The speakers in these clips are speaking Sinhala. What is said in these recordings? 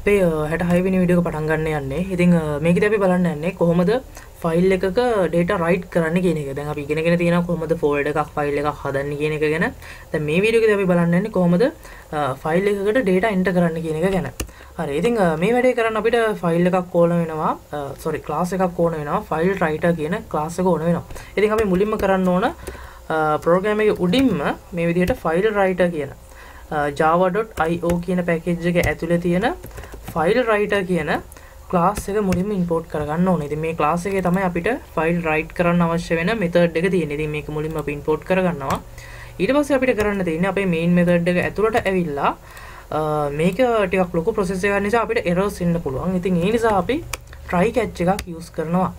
අපේ හැට හයිවිනි විඩියක පටන්ගන්න යන්නේ. ඉතිං මේක අපි බලන්න යන්නේ කොහොමද ෆයිල් එකක ඩේට රයිට් කරන්න කියන එක. දැන් අපි ඉගෙනගෙන තියෙන කොහොමද ෆෝල්ඩ එකක් ෆයිල් එකක් හදන්න කියන එක ගැන. දැන් මේ වීඩියෝ එකේ අපි බලන්නේ කොහොමද ෆයිල් එකකට ඩේටා එන්ටර් කරන්න කියන එක ගැන. හරි ඉතින් මේ වැඩේ කරන්න අපිට ෆයිල් එකක් ඕන වෙනවා. සොරි ක්ලාස් එකක් ඕන වෙනවා. ෆයිල් රයිටර් කියන ක්ලාස් එක ඕන වෙනවා. ඉතින් අපි මුලින්ම කරන්න ඕන ප්‍රෝග්‍රෑම් එකේ උඩින්ම මේ විදිහට ෆයිල් රයිටර් කියන java.io කියන පැකේජ් එක ඇතුලේ තියෙන ෆයිල් රයිටර් කියන ක්ලාස් එක මුලින්ම ඉම්පෝට් කරගන්න ඕනේ. ඉතින් මේ ක්ලාස් එකේ තමයි අපිට ෆයිල් රයිට් කරන්න අවශ්‍ය වෙන මෙතඩ් එක තියෙන්නේ. ඉතින් මේක මුලින්ම අපි ඉම්පෝට් කරගන්නවා. ඊට පස්සේ අපිට කරන්න තියෙන්නේ අපේ මේන් මෙතඩ් එක ඇතුළට ඇවිල්ලා මේක ටිකක් ලොකු ප්‍රොසෙස් එකක් නිසා අපිට එරර්ස් එන්න පුළුවන්. ඉතින් ඒ නිසා අපි try catch එකක් use කරනවා.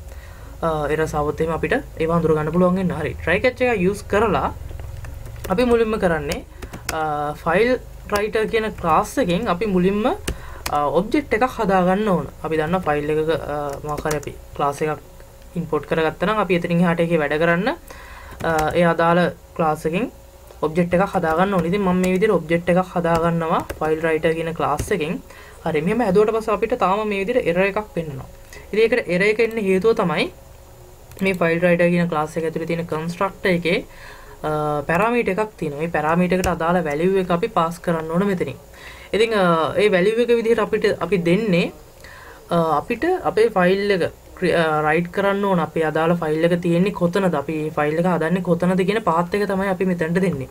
එරර්ස් આવොත් එහෙම අපිට ඒව අඳුර ගන්න පුළුවන් වෙන හරි. try catch එක use කරලා අපි මුලින්ම කරන්නේ ෆයිල් රයිටර් කියන ක්ලාස් එකෙන් අපි මුලින්ම ඔබ්ජෙක්් එකක් හදාගන්න ඕන. අපි දන්න ෆයිල් එක මකර අපි ක්ලාස එකක් ඉන්පොට් කරගත්තනම් අපි එතරින් හට එක වැඩ කරන්න ඒ අදාළ ක්ලාසකින් ඔබ්ෙට් එක හදාගන්න නිති ම මේ විදිර ඔබ්ෙට් එකක් හදාගන්නවා ෆයිල් රයිට කියන ක්ලාස් එකෙන්. හරි මෙම ඇදුවට පස අපිට තාම මේ විදිර එර එකක් පෙන්න්නවා ඉදිකට එර එක එන්න හේතුව තමයි මේ ෆයිල් රයිට කියන ක්ලාස එක ඇතුළ තියෙන කන්ස්ට්‍රක්ට එකේ පැරමීට එකක් තියන මේ පැරමීටකට අදාළ වැලිුව එක අපි පාස් කරන්න ඕන මෙතනින්. ඉතිං ඒ වැලිුව එක විදිහට අපිට අපි දෙන්නේ අපිට අපේ ෆයිල් එක රයිට් කරන්න ඕන. අපේ අදාළ ෆයිල් එක තියෙන්නේ කොතනද? අපි ෆයිල් එක හදන්නේ කොතනද කියන පාත් එක තමයි අපි මෙතනට දෙන්නේ.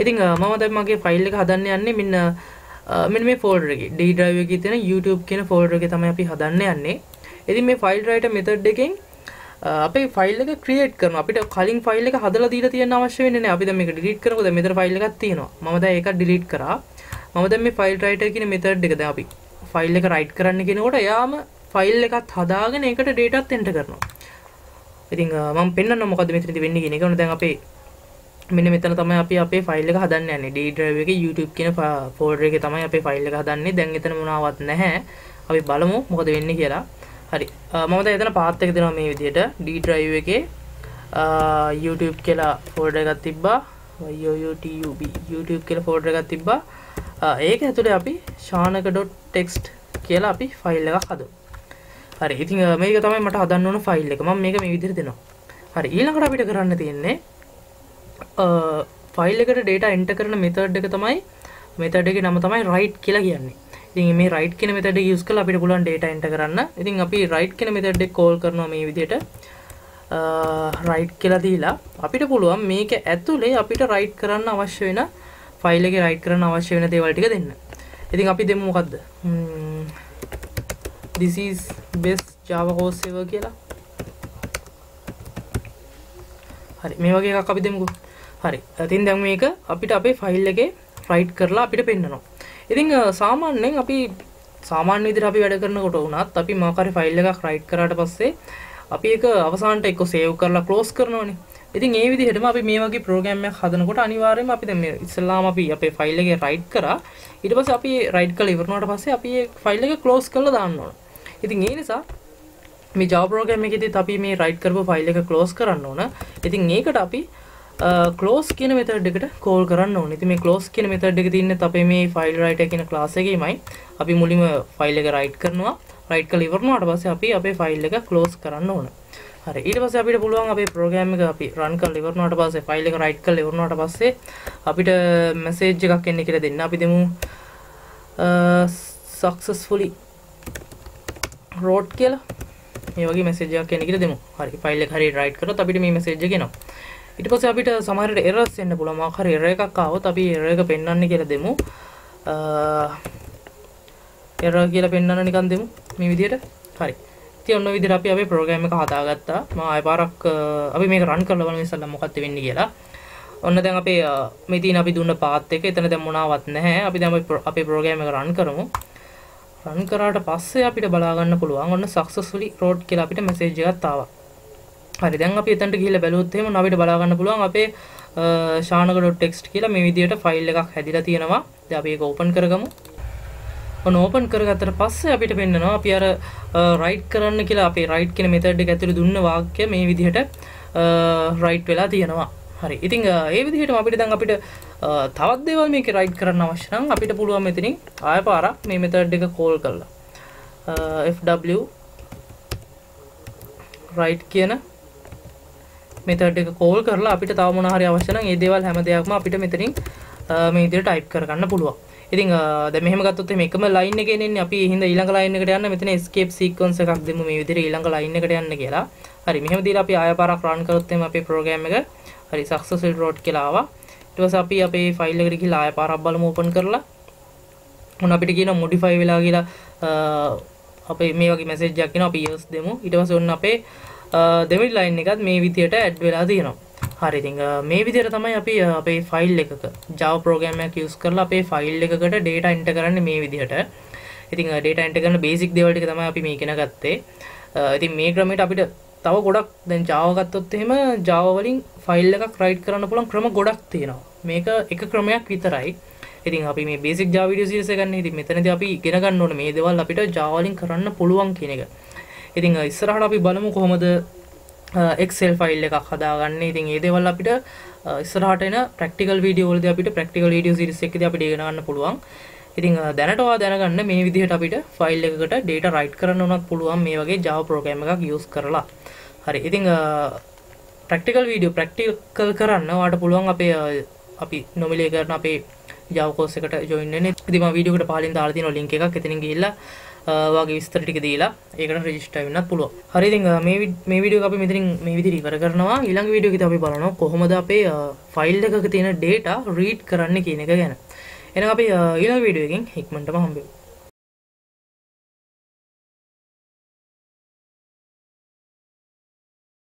ඉතිං මම දැන් මගේ ෆයිල් එක හදන්න යන්නේ මෙන්න මෙන්න මේ ෆෝල්ඩර් එකේ. D drive එකේ තියෙන YouTube කියන ෆෝල්ඩර් එකේ තමයි අපි හදන්න යන්නේ. ඉතින් මේ ෆයිල් රයිටර් මෙතඩ් එකෙන් අපේ ෆයිල් එක ක්‍රියේට් කරන අපිට කලින් ෆයිල් එක හදලා දීලා තියෙන අවශ්‍ය වෙන්නේ නැහැ අපි දැන් මේක ඩිලීට් කරනකොට මෙතන ෆයිල් එකක් තියෙනවා මම දැන් ඒක ඩිලීට් කරා මම දැන් මේ ෆයිල් රයිටර් කියන මෙතඩ් එක දැන් අපි ෆයිල් එක රයිට් කරන්න කියනකොට එයාම ෆයිල් එකත් හදාගෙන ඒකට ඩේටාත් එන්ටර් කරනවා. ඉතින් මම පෙන්වන්න මොකද්ද මෙතනදි වෙන්නේ කියන එක. උන දැන් අපේ මෙන්න මෙතන තමයි අපි අපේ ෆයිල් එක හදන්න යන්නේ. D drive එකේ YouTube කියන ෆෝල්ඩර් එකේ තමයි අපේ ෆයිල් එක හදන්නේ. දැන් එතන මොනවත් නැහැ. අපි බලමු මොකද වෙන්නේ කියලා. හරි. Uh, මම දැන් එතන පාත් එක දෙනවා මේ විදිහට. D drive එකේ uh, YouTube කියලා ෆෝල්ඩර් එකක් තිබ්බා. youtube YouTube කියලා ෆෝල්ඩර් එකක් තිබ්බා. Uh, ඒක ඇතුළේ අපි ශානක.ටෙක්ස්ට් කියලා අපි ෆයිල් එකක් හදමු. හරි ඉතින් මේක තමයි මට හදන්න ඕන ෆයිල් එක. මම මේක මේ විදිහට දෙනවා. හරි ඊළඟට අපිට කරන්න තියෙන්නේ ෆයිල් එකට data enter කරන method එක තමයි method එකේ නම තමයි write කියලා කියන්නේ. ඉතින් මේ write කියන method එක use කරලා අපිට පුළුවන් data enter කරන්න. ඉතින් අපි write කියන method එක call කරනවා මේ විදිහට. write කියලා දීලා අපිට පුළුවන් මේක ඇතුලේ අපිට write කරන්න අවශ්‍ය වෙන ෆයිල් එකේ රයිට් කරන්න අවශ්‍ය වෙන දේවල් ටික දෙන්න. ඉතින් අපි දෙමු මොකද්ද? this is best java course ever කියලා. හරි මේ වගේ එකක් අපි දෙමුකෝ. හරි. ඉතින් දැන් මේක අපිට අපේ ෆයිල් එකේ රයිට් කරලා අපිට පෙන්නනවා. ඉතින් සාමාන්‍යයෙන් අපි සාමාන්‍ය විදිහට අපි වැඩ කරනකොට වුණත් අපි මොකක් හරි ෆයිල් එකක් රයිට් කරාට පස්සේ අපි ඒක අවසානට එක්ක සේව් කරලා ක්ලෝස් කරනවනේ. ඉතින් ඒ විදිහටම අපි මේ වගේ ප්‍රෝග්‍රෑම් එකක් හදනකොට අනිවාර්යයෙන්ම අපි දැන් මේ ඉස්සෙල්ලාම අපි අපේ ෆයිල් එකේ රයිට් කරා ඊට පස්සේ අපි රයිට් කරලා ඉවරනාට පස්සේ අපි ඒ ෆයිල් එක ක්ලෝස් කරලා දාන්න ඕන. ඉතින් ඒ නිසා මේ Java program එකේදීත් අපි මේ රයිට් කරපු ෆයිල් එක ක්ලෝස් කරන්න ඕන. ඉතින් ඒකට අපි ක්ලෝස් කියන මෙතඩ් එකට කෝල් කරන්න ඕනේ. ඉතින් මේ ක්ලෝස් කියන මෙතඩ් එක තියෙන්නේ අපේ මේ ෆයිල් රයිටර් කියන ක්ලාස් එකේමයි. අපි මුලින්ම ෆයිල් එක රයිට් කරනවා. රයිට් කරලා ඉවරනාට පස්සේ අපි අපේ ෆයිල් එක ක්ලෝස් කරන්න ඕන. හරි ඊට පස්සේ අපිට පුළුවන් අපේ ප්‍රෝග්‍රෑම් එක අපි රන් කරලා ඉවරනාට පස්සේ ෆයිල් එක රයිට් කරලා ඉවරනාට පස්සේ අපිට මැසේජ් එකක් එන්නේ කියලා දෙන්න. අපි දෙමු successfully wrote කියලා. මේ වගේ මැසේජ් එකක් එන්නේ කියලා දෙමු. හරි ෆයිල් එක හරියට රයිට් කරොත් අපිට මේ මැසේජ් එක එනවා. ඊට පස්සේ අපිට සමහර විට එරර්ස් එන්න පුළුවන්. මොකක් හරි එරර් එකක් ආවොත් අපි එරර් එක පෙන්වන්නේ කියලා දෙමු. Uh, එරර් කියලා පෙන්වන්න නිකන් දෙමු. මේ විදිහට. හරි. ඉතින් ඔන්න විදිහට අපි අපේ ප්‍රෝග්‍රෑම් එක හදාගත්තා. මම ආය පාරක් uh, අපි මේක රන් කරලා බලමු ඉස්සෙල්ලා මොකක්ද වෙන්නේ කියලා. ඔන්න දැන් අපේ uh, මේ තියෙන අපි දුන්න පාත් එක එතන දැන් මොනාවත් නැහැ. අපි දැන් අපේ ප්‍රෝග්‍රෑම් එක රන් කරමු. රන් කරාට පස්සේ අපිට බලා ගන්න පුළුවන් ඔන්න successfully wrote කියලා අපිට මැසේජ් එකක් ආවා. හරි දැන් අපි එතනට ගිහිල්ලා බැලුවොත් එහෙම අපිට බලා ගන්න පුළුවන් අපේ ශානක.txt කියලා මේ විදිහට ෆයිල් එකක් හැදිලා තියෙනවා. දැන් අපි ඒක ඕපන් කරගමු. ඔන්න ඕපන් කරගත්තට පස්සේ අපිට පෙන්නනවා අපි අර රයිට් කරන්න කියලා අපේ රයිට් කියන මෙතඩ් එක ඇතුළේ දුන්න වාක්‍ය මේ විදිහට රයිට් වෙලා තියෙනවා. හරි. ඉතින් ඒ විදිහටම අපිට දැන් අපිට තවත් දෙවල් මේක රයිට් කරන්න අවශ්‍යනම් අපිට පුළුවන් මෙතිනින් ආය පාරක් මේ මෙතඩ් එක කෝල් කරලා FW රයිට් කියන මෙතඩ් එක කෝල් කරලා අපිට තව මොන හරි අවශ්‍ය නම් ඒ දේවල් හැම දෙයක්ම අපිට මෙතනින් මේ විදිහට ටයිප් කරගන්න පුළුවන්. ඉතින් දැන් මෙහෙම ගත්තොත් මේ එකම ලයින් එකේ එන්නේ අපි හින්දා ඊළඟ ලයින් එකට යන්න මෙතන escape sequence එකක් දෙමු මේ විදිහට ඊළඟ ලයින් එකට යන්න කියලා. හරි මෙහෙම දීලා අපි ආය පාරක් run කරොත් එimhe අපේ program එක හරි successful route කියලා ආවා. ඊට පස්සේ අපි අපේ ෆයිල් එකට ගිහලා ආය පාරක් බලමු open කරලා. මොන අපිට කියන modify වෙලා කියලා අපේ මේ වගේ මැසේජ් එකක් එනවා අපි yes දෙමු. ඊට පස්සේ ඔන්න අපේ දෙමි ලයින් එකත් මේ විදියට ඇඩ් වෙලා තියෙනවා. හරි ඉතින් මේ විදිහට තමයි අපි අපේ ෆයිල් එකක Java program එකක් use කරලා අපේ ෆයිල් එකකට data enter කරන්නේ මේ විදිහට ඉතින් data enter කරන basic දේවල් ටික තමයි අපි මේ ඉගෙන ගත්තේ. ඉතින් මේ ක්‍රමයට අපිට තව ගොඩක් දැන් Java ගත්තොත් එහෙම Java වලින් ෆයිල් එකක් write කරන්න පුළුවන් ක්‍රම ගොඩක් තියෙනවා. මේක එක ක්‍රමයක් විතරයි. ඉතින් අපි මේ බේසික් Java video series එක ගන්න ඉතින් මෙතනදී අපි ඉගෙන ගන්න ඕනේ මේ දේවල් අපිට Java වලින් කරන්න පුළුවන් කියන එක. ඉතිං ඉස්සරහට අපි බලමු කොහොමද එක්සෙල් ෆයිල් එකක් හදාගන්න. ඉතින් ඒ දේවල් අපිට ඉස්සරහට එන ප්‍රක්ටිකල් වීඩියෝවලදී අපිට ප්‍රක්ටිකල් වීඩියෝ සීරීස් එකකදී අපිට ඉගෙන ගන්න පුළුවන්. ඉතින් දැනට ඔයා දැනගන්න මේ විදිහට අපිට ෆයිල් එකකට data write කරන්න උනත් පුළුවන් මේ වගේ Java program එකක් use කරලා. හරි. ඉතින් ප්‍රක්ටිකල් වීඩියෝ ප්‍රක්ටිකල් කරන්න ඔයාට පුළුවන් අපේ අපි නොමිලේ කරන අපේ Java course එකට join වෙන්න. ඉතින් මම වීඩියෝ එකට පහලින් දාලා තියෙන link එකක්. එතනින් ගිහිල්ලා වගේ විස්තර ටික දීලා ඒකට රෙජිස්ටර් වෙන්නත් පුළුවන්. හරි ඉතින් මේ මේ වීඩියෝ එක අපි මෙතනින් මේ විදිහට ඉවර කරනවා. ඊළඟ වීඩියෝ එකේ අපි බලනවා කොහොමද අපේ ෆයිල් එකක තියෙන data read කරන්න කියන එක ගැන. එහෙනම් අපි ඊළඟ වීඩියෝ එකකින් ඉක්මනටම හම්බෙමු.